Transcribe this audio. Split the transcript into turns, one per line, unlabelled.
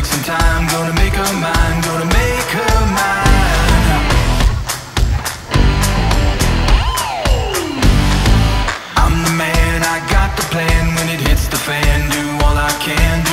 take some time, gonna make her mine, gonna make her mine. I'm the man, I got the plan, when it hits the fan, do all I can